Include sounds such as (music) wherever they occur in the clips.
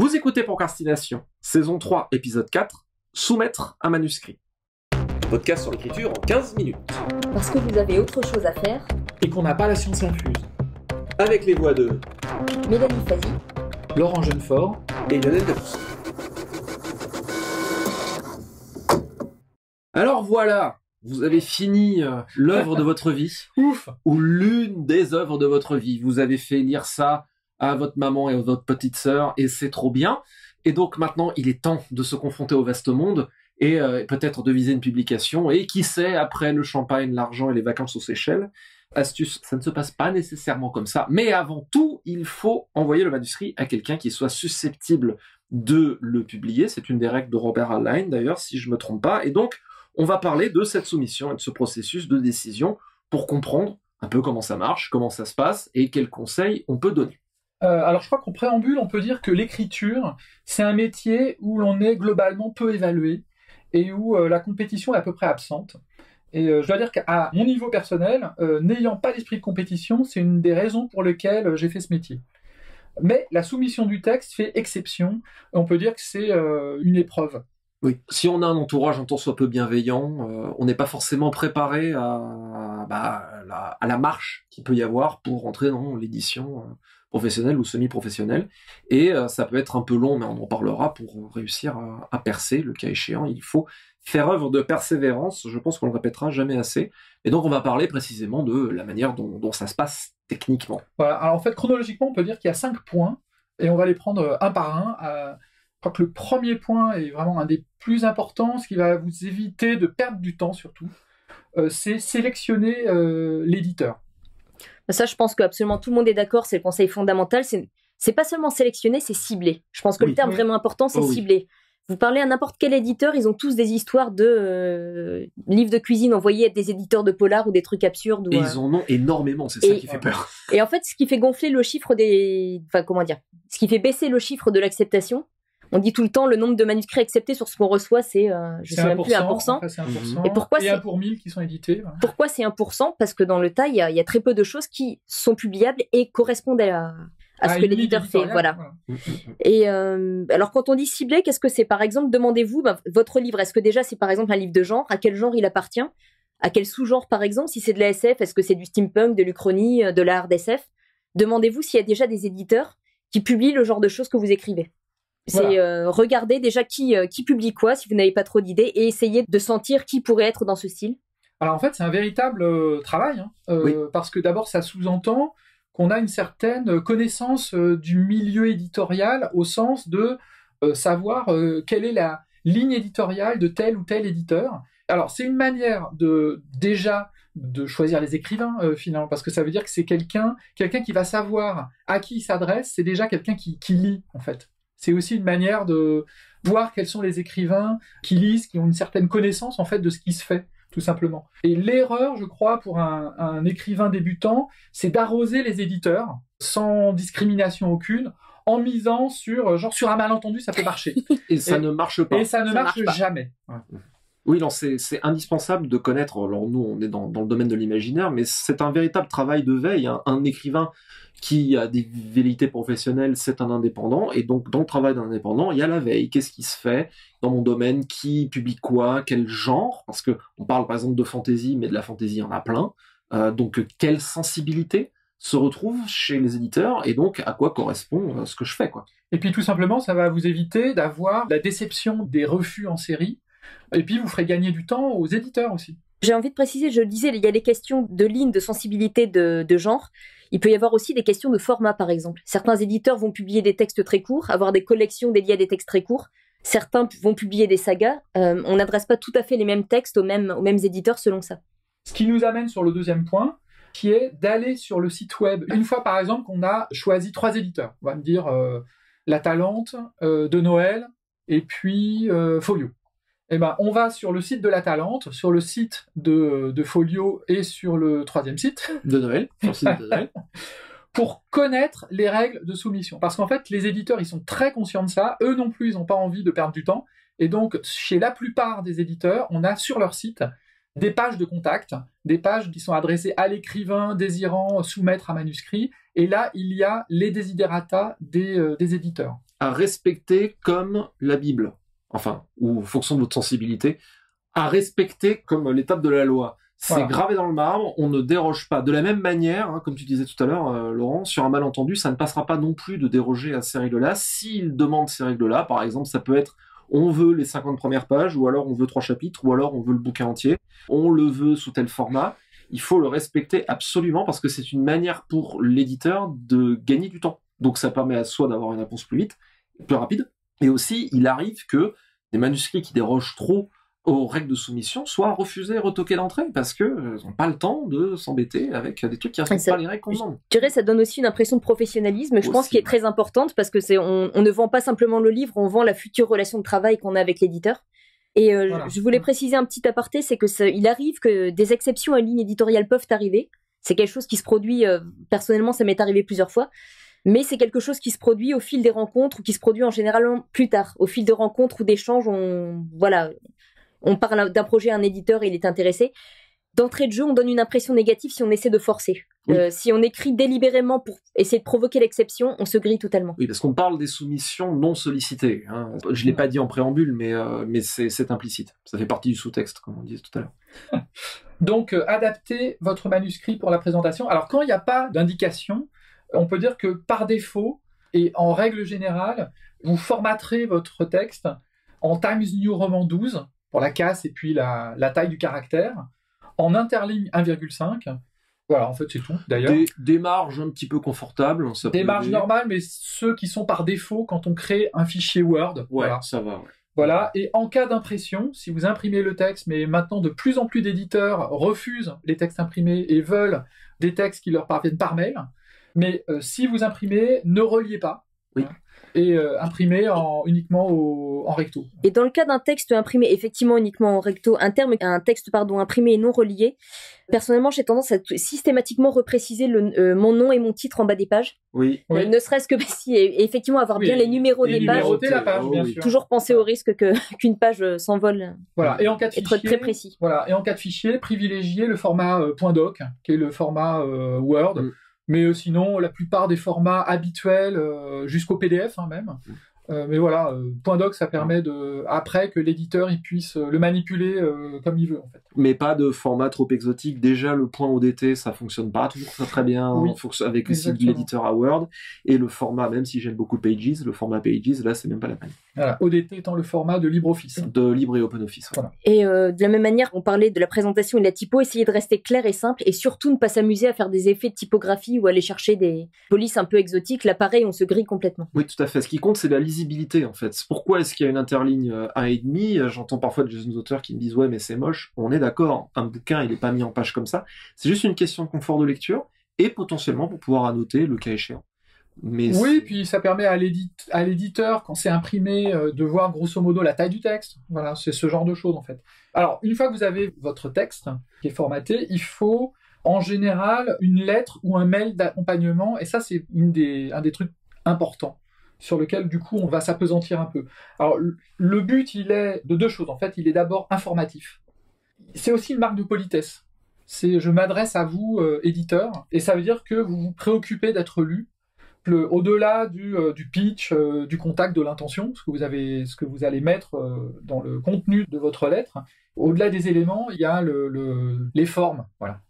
Vous écoutez Procrastination, saison 3, épisode 4, Soumettre un manuscrit. Podcast sur l'écriture en 15 minutes. Parce que vous avez autre chose à faire. Et qu'on n'a pas la science infuse. Avec les voix de Mélanie Fazi, Laurent Jeunefort. et Lionel Debus. Alors voilà, vous avez fini euh, l'œuvre de votre vie, (laughs) Ouf ou l'une des œuvres de votre vie. Vous avez fait lire ça à votre maman et à votre petite sœur, et c'est trop bien. Et donc maintenant, il est temps de se confronter au vaste monde et euh, peut-être de viser une publication. Et qui sait, après le champagne, l'argent et les vacances aux Seychelles, astuce, ça ne se passe pas nécessairement comme ça. Mais avant tout, il faut envoyer le manuscrit à quelqu'un qui soit susceptible de le publier. C'est une des règles de Robert Heinlein, d'ailleurs, si je me trompe pas. Et donc, on va parler de cette soumission et de ce processus de décision pour comprendre un peu comment ça marche, comment ça se passe et quels conseils on peut donner. Euh, alors je crois qu'en préambule, on peut dire que l'écriture, c'est un métier où l'on est globalement peu évalué et où euh, la compétition est à peu près absente. Et euh, je dois dire qu'à mon niveau personnel, n'ayant pas d'esprit de compétition, c'est une des raisons pour lesquelles j'ai fait ce métier. Mais la soumission du texte fait exception. On peut dire que c'est une épreuve. Oui. Si on a un entourage un tant soit peu bienveillant, on n'est pas forcément préparé à, bah, à la, à la marche qu'il peut y avoir pour entrer dans l'édition professionnelle ou semi-professionnelle. Et euh, ça peut être un peu long, mais on en parlera pour réussir à, percer. Le cas échéant, il faut faire œuvre de persévérance. Je pense qu'on le répétera jamais assez. Et donc, on va parler précisément de la manière dont, ça se passe techniquement. Voilà. Alors en fait, chronologiquement, on peut dire qu'il y a cinq points et on va les prendre euh, un par un. Euh, je crois que le premier point est vraiment un des plus importants, ce qui va vous éviter de perdre du temps surtout. C'est sélectionner l'éditeur. Ça je pense que absolument tout le monde est d'accord, c'est le conseil fondamental, c'est pas seulement sélectionner, c'est cibler. Je pense que Oui. le terme vraiment important, c'est Oh oui. cibler. Vous parlez à n'importe quel éditeur, ils ont tous des histoires de euh, livres de cuisine envoyés à des éditeurs de polar ou des trucs absurdes. Ou, Et euh, ils en ont énormément, c'est ça qui fait peur. Et en fait, ce qui fait gonfler le chiffre des, enfin comment dire, ce qui fait baisser le chiffre de l'acceptation. On dit tout le temps le nombre de manuscrits acceptés sur ce qu'on reçoit, c'est, euh, je sais même plus, 1%. après, c'est 1%. Et pourquoi c'est- un pour 1000 qui sont édités. voilà. Pourquoi c'est 1% Parce que dans le tas, il y a, il y a très peu de choses qui sont publiables et correspondent à, à ce Ah, que l'éditeur fait. Voilà. Et euh, alors, quand on dit cibler, qu'est-ce que c'est? Par exemple, demandez-vous, ben, votre livre, est-ce que déjà c'est par exemple un livre de genre À quel genre il appartient? À quel sous-genre, par exemple? Si c'est de la SF, est-ce que c'est du steampunk, de l'Uchronie, euh, de la hard SF Demandez-vous s'il y a déjà des éditeurs qui publient le genre de choses que vous écrivez. C'est Voilà. euh, regarder déjà qui, euh, qui publie quoi, si vous n'avez pas trop d'idées, et essayer de sentir qui pourrait être dans ce style. Alors en fait, c'est un véritable euh, travail, hein, euh, Oui. parce que d'abord, ça sous-entend qu'on a une certaine connaissance euh, du milieu éditorial au sens de euh, savoir euh, quelle est la ligne éditoriale de tel ou tel éditeur. Alors c'est une manière de déjà de choisir les écrivains euh, finalement, parce que ça veut dire que c'est quelqu'un, quelqu'un qui va savoir à qui il s'adresse. C'est déjà quelqu'un qui, qui lit en fait. C'est aussi une manière de voir quels sont les écrivains qui lisent, qui ont une certaine connaissance en fait de ce qui se fait tout simplement. Et l'erreur, je crois, pour un, un écrivain débutant, c'est d'arroser les éditeurs sans discrimination aucune, en misant sur, genre sur un malentendu, ça peut marcher. Et ça Et- ne marche pas. Et ça ne Ça marche, jamais. Oui, non, c'est indispensable de connaître. Alors nous, on est dans, le domaine de l'imaginaire, mais c'est un véritable travail de veille. Un, un écrivain qui a des velléités professionnelles, c'est un indépendant, et donc dans le travail d'un indépendant, il y a la veille. Qu'est-ce qui se fait dans mon domaine Qui publie quoi Quel genre Parce que on parle par exemple de fantaisie, mais de la fantaisie, il y en a plein. Euh, donc quelle sensibilité se retrouve chez les éditeurs, et donc à quoi correspond euh, ce que je fais. Et puis tout simplement, ça va vous éviter d'avoir la déception des refus en série. Et puis vous ferez gagner du temps aux éditeurs aussi. J'ai envie de préciser, je le disais, il y a les questions de ligne, de sensibilité, de, de genre. Il peut y avoir aussi des questions de format, par exemple. Certains éditeurs vont publier des textes très courts, avoir des collections dédiées à des textes très courts. Certains vont publier des sagas. Euh, on n'adresse pas tout à fait les mêmes textes aux mêmes, aux mêmes éditeurs selon ça. Ce qui nous amène sur le deuxième point, qui est d'aller sur le site web. Une fois, par exemple, qu'on a choisi trois éditeurs, on va me dire euh, La Talente, euh, de Noël, et puis Folio. Eh ben, on va sur le site de La Talente, sur le site de, de Folio et sur le troisième site, De Noël, sur le site de Noël. (laughs) pour connaître les règles de soumission. Parce qu'en fait, les éditeurs, ils sont très conscients de ça. Eux non plus, ils n'ont pas envie de perdre du temps. Et donc, chez la plupart des éditeurs, on a sur leur site des pages de contact, des pages qui sont adressées à l'écrivain désirant soumettre un manuscrit. Et là, il y a les desiderata des, euh, des éditeurs. à respecter comme la Bible, enfin, ou en fonction de votre sensibilité, à respecter comme l'étape de la loi. C'est Voilà. gravé dans le marbre, on ne déroge pas. De la même manière, hein, comme tu disais tout à l'heure, euh, Laurent, sur un malentendu, ça ne passera pas non plus de déroger à ces règles-là. S'il demande ces règles-là, par exemple, ça peut être on veut les 50 premières pages, ou alors on veut trois chapitres, ou alors on veut le bouquin entier, on le veut sous tel format. Il faut le respecter absolument parce que c'est une manière pour l'éditeur de gagner du temps. Donc ça permet à soi d'avoir une réponse plus vite, plus rapide. Et aussi, il arrive que des manuscrits qui dérogent trop aux règles de soumission soient refusés et retoqués d'entrée parce que euh, n'ont pas le temps de s'embêter avec des trucs qui respectent pas les règles qu'on demande. Je dirais ça donne aussi une impression de professionnalisme, je pense, qui est très importante parce que c'est on, on ne vend pas simplement le livre, on vend la future relation de travail qu'on a avec l'éditeur. Et euh, Voilà. je voulais préciser un petit aparté, c'est que ça- il arrive que des exceptions à ligne éditoriale peuvent arriver. C'est quelque chose qui se produit, euh, personnellement, ça m'est arrivé plusieurs fois. Mais c'est quelque chose qui se produit au fil des rencontres ou qui se produit en général plus tard, au fil de rencontres ou d'échanges. On voilà, on parle d'un projet à un éditeur et il est intéressé. D'entrée de jeu, on donne une impression négative si on essaie de forcer. Oui. Euh, si on écrit délibérément pour essayer de provoquer l'exception, on se grille totalement. Oui, parce qu'on parle des soumissions non sollicitées. Hein. Je l'ai pas dit en préambule, mais, euh, mais c'est c'est implicite. Ça fait partie du sous-texte, comme on disait tout à l'heure. (laughs) Donc, euh, adaptez votre manuscrit pour la présentation. Alors, quand il n'y a pas d'indication, on peut dire que par défaut, et en règle générale, vous formaterez votre texte en Times New Roman 12 pour la casse et puis la, la taille du caractère, en interligne 1,5. Voilà, en fait, c'est tout, d'ailleurs. Des, des marges un petit peu confortables. Ça Des marges aider. normales, mais ceux qui sont par défaut quand on crée un fichier Word. Ouais, Voilà. ça va. ouais. Voilà. Et en cas d'impression, si vous imprimez le texte, mais maintenant de plus en plus d'éditeurs refusent les textes imprimés et veulent des textes qui leur parviennent par mail. Mais euh, si vous imprimez, ne reliez pas. Oui. Hein, et euh, imprimez en, uniquement au- en recto. Et dans le cas d'un texte imprimé effectivement uniquement en recto, un terme, un texte pardon imprimé et non relié, personnellement j'ai tendance à systématiquement repréciser le, euh, mon nom et mon titre en bas des pages, Oui. Oui. Ne serait-ce que (laughs) si et effectivement avoir Oui, bien les numéros des pages, numéroter la page, Oh bien oui. sûr. toujours penser au risque que (laughs) qu'une page s'envole Voilà. Et en cas de et être fichier, très précis. Voilà. Et en cas de fichier, privilégiez le format euh, .doc, qui est le format euh, Word. Mm. Mais euh, sinon, la plupart des formats habituels, euh, jusqu'au PDF hein, même. Euh, mais voilà, euh, .doc, ça permet de après que l'éditeur il puisse euh, le manipuler euh, comme il veut en fait. Mais pas de format trop exotique. Déjà, le point ODT, ça fonctionne pas toujours très, très bien Oui. en avec le site de l'éditeur à Word. Et le format, même si j'aime beaucoup Pages, le format Pages, là, c'est même pas la peine. Voilà, ODT étant le format de LibreOffice. De Libre et OpenOffice. Voilà. Et euh, de la même manière, on parlait de la présentation et de la typo, essayer de rester clair et simple et surtout ne pas s'amuser à faire des effets de typographie ou aller chercher des polices un peu exotiques. Là, pareil, on se grille complètement. Oui, tout à fait. Ce qui compte, c'est la lisibilité, en fait. Pourquoi est-ce qu'il y a une interligne euh, 1,5 Euh, J'entends parfois des auteurs qui me disent, ouais, mais c'est moche. On est d'accord. Un bouquin, il est pas mis en page comme ça. C'est juste une question de confort de lecture et potentiellement pour pouvoir annoter le cas échéant. Mais Oui, puis ça permet à l'édit- à l'éditeur, quand c'est imprimé, euh, de voir grosso modo la taille du texte. Voilà, c'est ce genre de choses en fait. Alors, une fois que vous avez votre texte qui est formaté, il faut en général une lettre ou un mail d'accompagnement, et ça c'est des, un des trucs importants sur lequel du coup on va s'apesantir un peu. Alors le- but il est de deux choses en fait, il est d'abord informatif. C'est aussi une marque de politesse. C'est je m'adresse à vous euh, éditeur et ça veut dire que vous vous préoccupez d'être lu au-delà du, euh, pitch, euh, du contact, de l'intention, ce que vous avez, ce que vous allez mettre euh, dans le contenu de votre lettre, au-delà des éléments, il y a le, le- les formes. Voilà.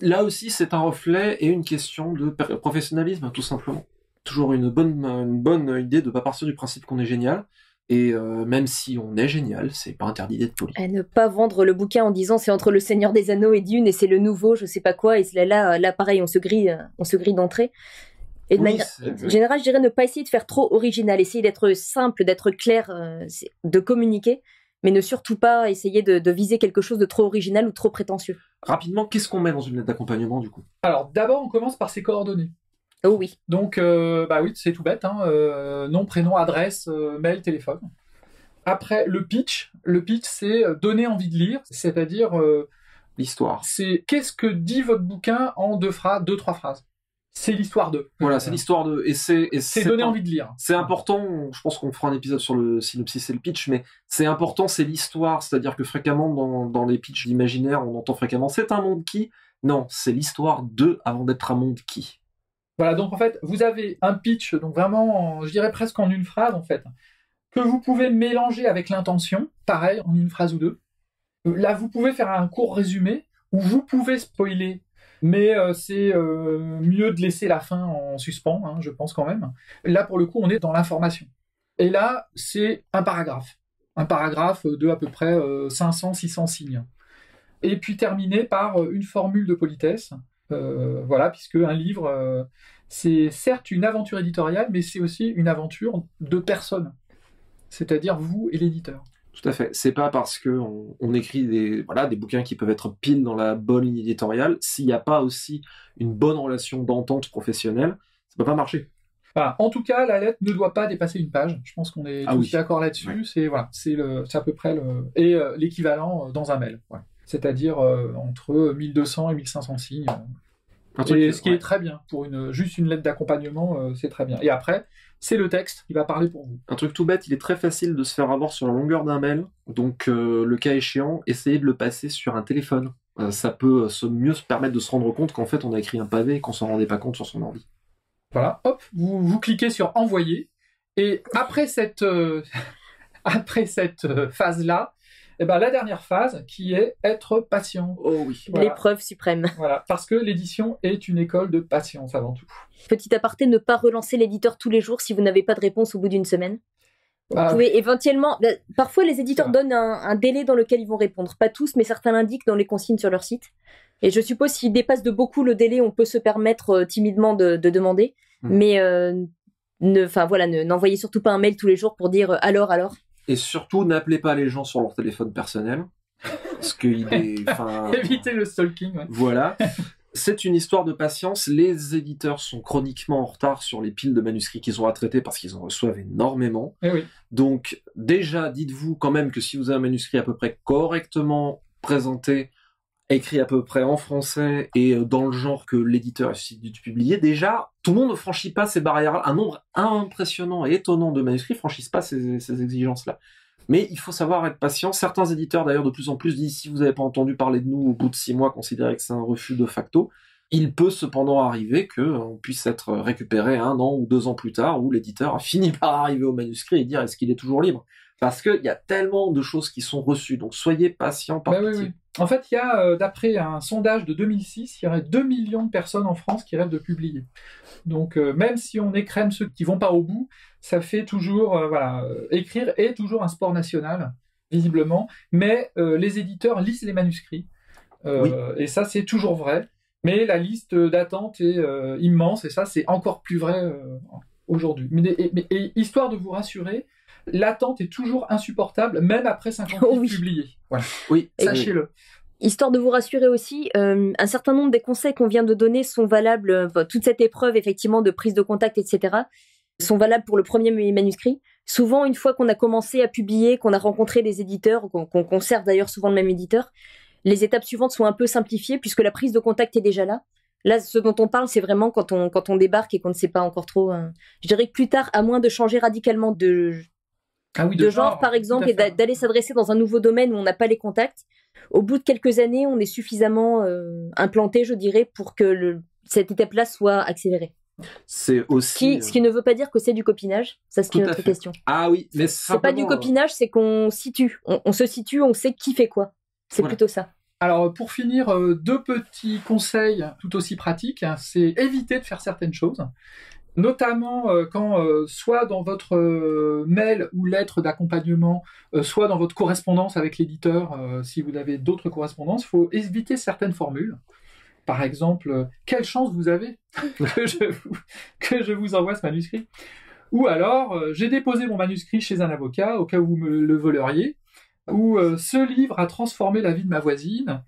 Là aussi, c'est un reflet et une question de professionnalisme, tout simplement. Toujours une bonne, une bonne idée de pas partir du principe qu'on est génial. Et euh, même si on est génial, c'est pas interdit d'être poli. À ne pas vendre le bouquin en disant c'est entre le Seigneur des Anneaux et Dune et c'est le nouveau, je sais pas quoi. Et là, là, là pareil, on se grille, on se grille d'entrée. Et de Oui, manière je dirais ne pas essayer de faire trop original, essayer d'être simple, d'être clair, euh, de communiquer, mais ne surtout pas essayer de, de viser quelque chose de trop original ou trop prétentieux. Rapidement, qu'est-ce qu'on met dans une lettre d'accompagnement du coup? Alors, d'abord, on commence par ses coordonnées. Oh oui. Donc, euh, bah oui, c'est tout bête. Hein, euh, nom, prénom, adresse, euh, mail, téléphone. Après, le pitch. Le pitch, c'est donner envie de lire, c'est-à-dire, euh, L'histoire. c'est qu'est-ce que dit votre bouquin en deux phrases, deux, trois phrases. C'est l'histoire de. Voilà, c'est l'histoire de. Et c'est. C'est donner envie de lire. C'est important, je pense qu'on fera un épisode sur le synopsis et le pitch, mais c'est important, c'est l'histoire. C'est-à-dire que fréquemment, dans, dans les pitchs d'imaginaire, on entend fréquemment c'est un monde qui? Non, c'est l'histoire de avant d'être un monde qui. Voilà, donc en fait, vous avez un pitch, donc vraiment, je dirais presque en une phrase en fait, que vous pouvez mélanger avec l'intention, pareil, en une phrase ou deux. Là, vous pouvez faire un court résumé où vous pouvez spoiler, mais euh, c'est euh, mieux de laisser la fin en suspens, hein, je pense quand même. Là, pour le coup, on est dans l'information. Et là, c'est un paragraphe. Un paragraphe de à peu près 500-600 euh, signes. Et puis terminé par une formule de politesse. Voilà, puisque un livre, c'est certes une aventure éditoriale, mais c'est aussi une aventure de personne. C'est-à-dire vous et l'éditeur. Tout à fait. C'est pas parce que on, écrit des voilà des bouquins qui peuvent être pile dans la bonne ligne éditoriale, s'il n'y a pas aussi une bonne relation d'entente professionnelle, ça peut pas marcher. En tout cas, la lettre ne doit pas dépasser une page. Je pense qu'on est ah tous d'accord là-dessus. C'est voilà, c'est le, à peu près le et euh, l'équivalent euh, dans un mail. C'est-à-dire euh, entre 1200 et 1500 signes. et ce qui est très bien pour une juste une lettre d'accompagnement, c'est très bien. Et après, c'est le texte qui va parler pour vous. Un truc tout bête, il est très facile de se faire avoir sur la longueur d'un mail. Donc, euh, le cas échéant, essayez de le passer sur un téléphone. Euh, ça peut se mieux se permettre de se rendre compte qu'en fait, on a écrit un pavé et qu'on s'en rendait pas compte sur son ordi. Voilà, hop, vous, vous cliquez sur envoyer. Et après cette, euh, (laughs) après cette phase-là, et eh ben, la dernière phase qui est être patient. Oh oui. L'épreuve suprême. Voilà, parce que l'édition est une école de patience avant tout. Petit aparté, ne pas relancer l'éditeur tous les jours si vous n'avez pas de réponse au bout d'une semaine. Vous ah. pouvez éventuellement. Bah, parfois, les éditeurs donnent un, délai dans lequel ils vont répondre. Pas tous, mais certains l'indiquent dans les consignes sur leur site. Et je suppose s'ils dépassent de beaucoup le délai, on peut se permettre euh, timidement de, demander. Hmm. Mais euh, ne, enfin voilà, n'envoyez surtout pas un mail tous les jours pour dire euh, alors alors. Et surtout, n'appelez pas les gens sur leur téléphone personnel. Parce qu'il est. (laughs) Évitez le stalking. Voilà. (laughs) C'est une histoire de patience. Les éditeurs sont chroniquement en retard sur les piles de manuscrits qu'ils ont à traiter parce qu'ils en reçoivent énormément. Eh Donc, déjà, dites-vous quand même que si vous avez un manuscrit à peu près correctement présenté, écrit à peu près en français et euh, dans le genre que l'éditeur a de publier, déjà, tout le monde ne franchit pas ces barrières. Un nombre impressionnant et étonnant de manuscrits franchissent pas ces, exigences-là. Mais il faut savoir être patient. Certains éditeurs, d'ailleurs, de plus en plus disent si vous n'avez pas entendu parler de nous au bout de six mois, considérez que c'est un refus de facto. Il peut cependant arriver qu'on puisse être récupéré un an ou deux ans plus tard, où l'éditeur a fini par arriver au manuscrit et dire est-ce qu'il est toujours libre? Parce qu'il y a tellement de choses qui sont reçues. Donc soyez patient par bah en fait, il y a, euh, d'après un sondage de 2006, il y aurait 2 millions de personnes en France qui rêvent de publier. Donc, euh, même si on écrème ceux qui vont pas au bout, ça fait toujours, euh, voilà, écrire est toujours un sport national, visiblement. Mais les éditeurs lisent les manuscrits. Et ça, c'est toujours vrai. Mais la liste d'attente est immense, et ça, c'est encore plus vrai aujourd'hui. Mais, et, histoire de vous rassurer, l'attente est toujours insupportable, même après 50 ans (laughs) publiés. Voilà. Oui, sachez-le. Histoire de vous rassurer aussi, euh, un certain nombre des conseils qu'on vient de donner sont valables, euh, toute cette épreuve effectivement de prise de contact, etc., sont valables pour le premier manuscrit. Souvent, une fois qu'on a commencé à publier, qu'on a rencontré des éditeurs, qu'on conserve d'ailleurs souvent le même éditeur, les étapes suivantes sont un peu simplifiées puisque la prise de contact est déjà là. Là, ce dont on parle, c'est vraiment quand on, quand on débarque et qu'on ne sait pas encore trop. Hein. Je dirais que plus tard, à moins de changer radicalement de, ah de, genre, par exemple, et d'aller s'adresser dans un nouveau domaine où on n'a pas les contacts. Au bout de quelques années, on est suffisamment euh, implanté, je dirais, pour que le, cette étape-là soit accélérée. C'est aussi. Ce qui, ne veut pas dire que c'est du copinage. Ça, c'est une autre question. Ah oui, mais c'est pas du copinage, c'est qu'on situe. On, se situe, on sait qui fait quoi. C'est plutôt ça. Alors, pour finir, euh, deux petits conseils tout aussi pratiques. C'est éviter de faire certaines choses notamment euh, quand euh, soit dans votre euh, mail ou lettre d'accompagnement, soit dans votre correspondance avec l'éditeur, si vous avez d'autres correspondances, il faut éviter certaines formules. Par exemple, quelle chance vous avez (laughs) que, je vous, que je vous envoie ce manuscrit? Ou alors, j'ai déposé mon manuscrit chez un avocat au cas où vous me le voleriez. Ou ce livre a transformé la vie de ma voisine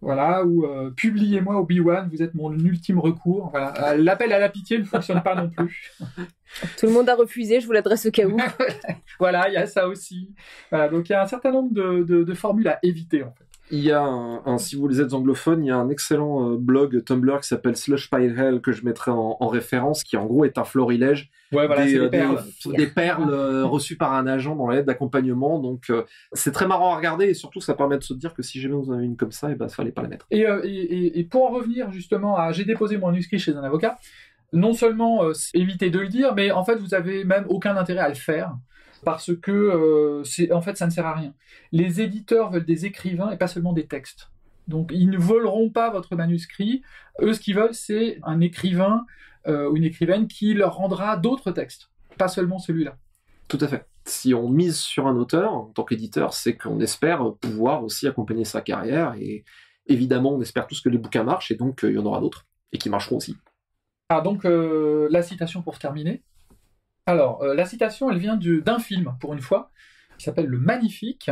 voilà, ou euh, publiez-moi au B1, vous êtes mon ultime recours. Voilà, euh, l'appel à la pitié ne fonctionne pas non plus. (laughs) Tout le monde a refusé, je vous l'adresse au cas où. (laughs) voilà, il y a ça aussi. Voilà, donc il y a un certain nombre de, de formules à éviter en fait. Il y a un, si vous êtes anglophone, il y a un excellent euh, blog Tumblr qui s'appelle Slush Pile Hell que je mettrai en, référence, qui en gros est un florilège ouais, voilà, des, euh, des, perles, euh, reçues par un agent dans l'aide d'accompagnement. Donc c'est très marrant à regarder et surtout ça permet de se dire que si jamais vous en avez une comme ça, et eh ben fallait pas la mettre. Et, et, et, pour en revenir justement à j'ai déposé mon manuscrit chez un avocat. non seulement euh, éviter de le dire, mais en fait, vous avez même aucun intérêt à le faire parce que euh, c'est en fait ça ne sert à rien. Les éditeurs veulent des écrivains et pas seulement des textes. Donc ils ne voleront pas votre manuscrit. Eux, ce qu'ils veulent, c'est un écrivain euh, ou une écrivaine qui leur rendra d'autres textes, pas seulement celui-là. Tout à fait. Si on mise sur un auteur en tant qu'éditeur, c'est qu'on espère pouvoir aussi accompagner sa carrière et évidemment, on espère tous que les bouquins marchent et donc il y en aura d'autres et qui marcheront aussi. Ah, donc euh, la citation pour terminer. Alors, euh, la citation, elle vient d'un film, pour une fois, qui s'appelle Le Magnifique,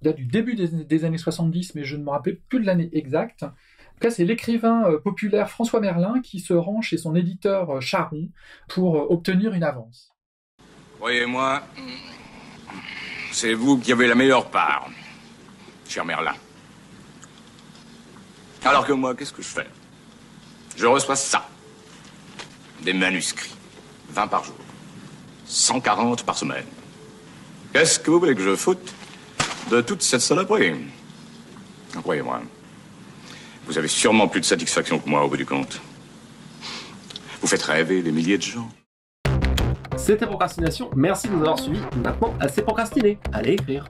date du début des, années 70, mais je ne me rappelle plus de l'année exacte. En tout cas, c'est l'écrivain euh, populaire François Merlin qui se rend chez son éditeur Charon pour obtenir une avance. Voyez-moi, c'est vous qui avez la meilleure part, cher Merlin. Alors que moi, qu'est-ce que je fais? Je reçois ça des manuscrits. 20 par jour. 140 par semaine. Qu'est-ce que vous voulez que je foute de toute cette saloperie? Croyez-moi, vous avez sûrement plus de satisfaction que moi au bout du compte. Vous faites rêver des milliers de gens. C'était Procrastination. Merci de nous avoir suivis. Maintenant, assez procrastiné. Allez écrire.